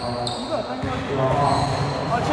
一次打得很好，在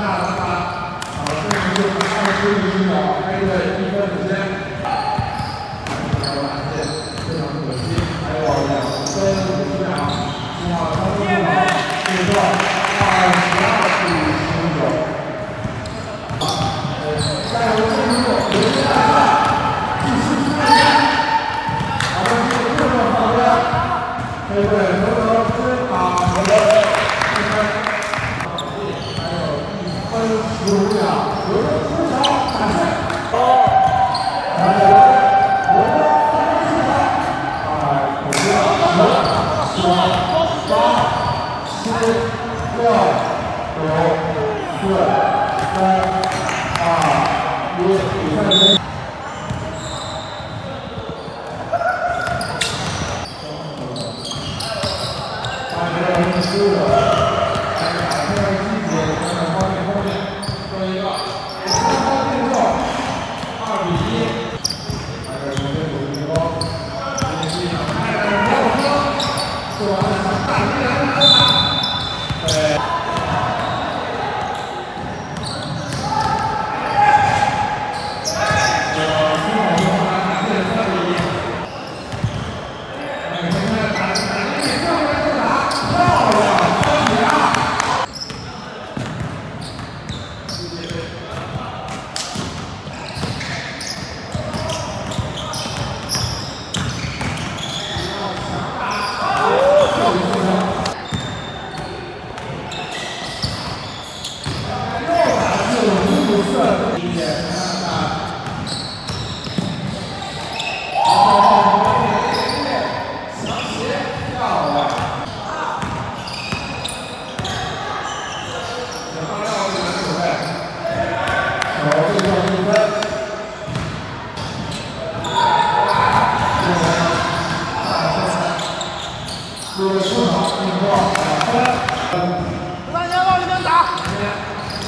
大八，考生们用二分一秒开的一分五十三，表现非常可喜。还有两千五十二，你好，张俊勇，请坐，二十二比十九。呃，下面我们进入友谊大赛，第十场比赛，咱们，四、五、六、六。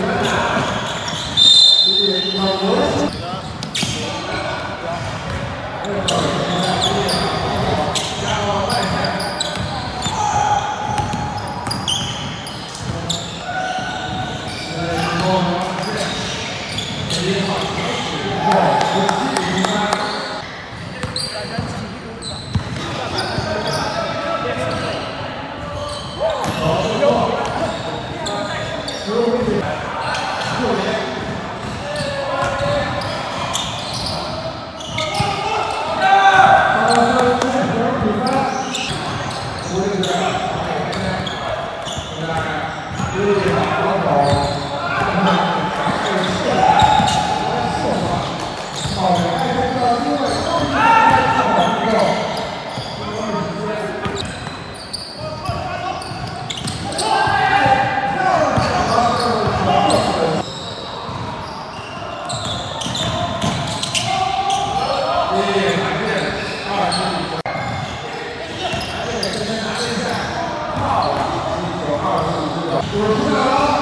감사합니다. Portugal!